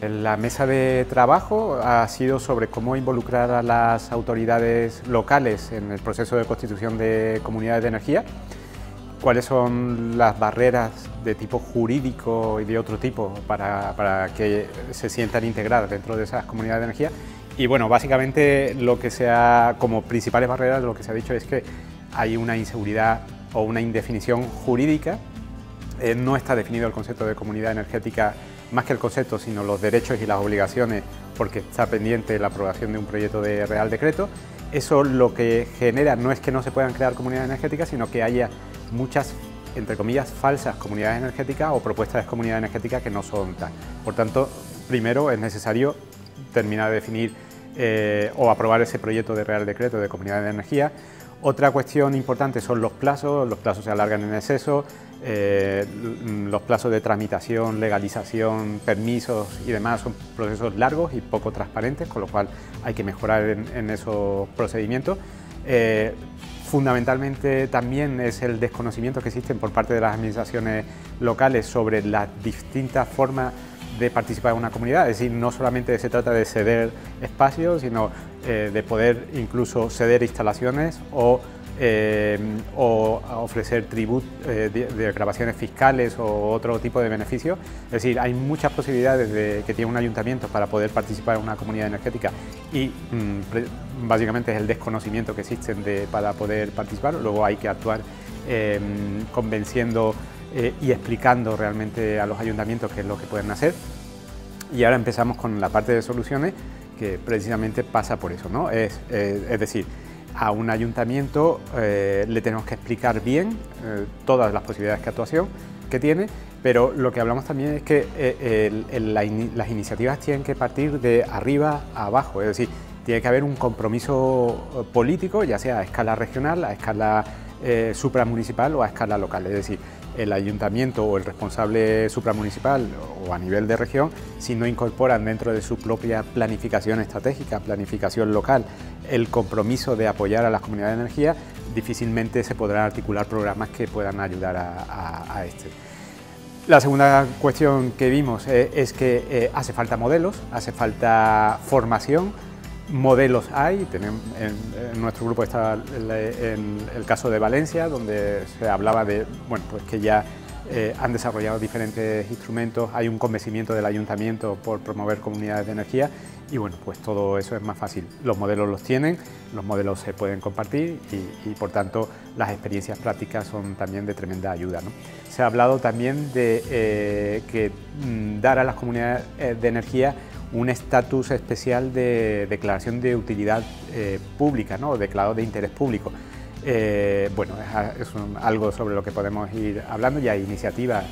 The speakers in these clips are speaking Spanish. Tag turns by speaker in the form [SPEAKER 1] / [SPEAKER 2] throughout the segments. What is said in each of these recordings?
[SPEAKER 1] la mesa de trabajo ha sido sobre cómo involucrar a las autoridades locales en el proceso de constitución de comunidades de energía, cuáles son las barreras de tipo jurídico y de otro tipo para, para que se sientan integradas dentro de esas comunidades de energía. Y bueno, básicamente lo que sea, como principales barreras, lo que se ha dicho es que hay una inseguridad o una indefinición jurídica, eh, no está definido el concepto de comunidad energética más que el concepto, sino los derechos y las obligaciones, porque está pendiente la aprobación de un proyecto de Real Decreto. Eso lo que genera no es que no se puedan crear comunidades energéticas, sino que haya muchas, entre comillas, falsas comunidades energéticas o propuestas de comunidad energética que no son tal. Por tanto, primero es necesario terminar de definir eh, o aprobar ese proyecto de Real Decreto de Comunidad de Energía. Otra cuestión importante son los plazos, los plazos se alargan en exceso, eh, los plazos de tramitación, legalización, permisos y demás son procesos largos y poco transparentes, con lo cual hay que mejorar en, esos procedimientos. Eh, fundamentalmente también es el desconocimiento que existen por parte de las administraciones locales sobre las distintas formas de participar en una comunidad, es decir, no solamente se trata de ceder espacios, sino eh, de poder incluso ceder instalaciones o eh, o ofrecer tributos eh, de, grabaciones fiscales o otro tipo de beneficios. Es decir, hay muchas posibilidades de, que tiene un ayuntamiento para poder participar en una comunidad energética y mm, básicamente es el desconocimiento que existen de, para poder participar. Luego hay que actuar em, convenciendo eh, y explicando realmente a los ayuntamientos qué es lo que pueden hacer. Y ahora empezamos con la parte de soluciones que precisamente pasa por eso, ¿no? Es, es decir, a un ayuntamiento eh, le tenemos que explicar bien eh, todas las posibilidades de actuación que tiene, pero lo que hablamos también es que eh, las iniciativas tienen que partir de arriba a abajo, es decir, tiene que haber un compromiso político, ya sea a escala regional, a escala supramunicipal o a escala local, es decir, el ayuntamiento o el responsable supramunicipal o a nivel de región, si no incorporan dentro de su propia planificación estratégica, planificación local, el compromiso de apoyar a las comunidades de energía, difícilmente se podrán articular programas que puedan ayudar a, este. La segunda cuestión que vimos eh, es que eh, hace falta modelos, hace falta formación, modelos hay, en, nuestro grupo está en el caso de Valencia, donde se hablaba de bueno, pues que ya eh, han desarrollado diferentes instrumentos, hay un convencimiento del ayuntamiento por promover comunidades de energía y bueno, pues todo eso es más fácil. Los modelos los tienen, los modelos se pueden compartir y, por tanto las experiencias prácticas son también de tremenda ayuda. Se ha hablado también de eh, que mm, dar a las comunidades eh, de energía un estatus especial de declaración de utilidad eh, pública, ¿no? declarado de interés público. Eh, bueno, es, algo sobre lo que podemos ir hablando, ya hay iniciativas,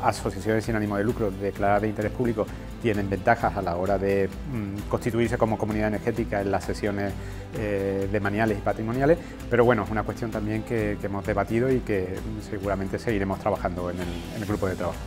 [SPEAKER 1] asociaciones sin ánimo de lucro declaradas de interés público tienen ventajas a la hora de mm, constituirse como comunidad energética en las sesiones eh, de maniales y patrimoniales, pero bueno, es una cuestión también que, hemos debatido y que seguramente seguiremos trabajando en el grupo de trabajo.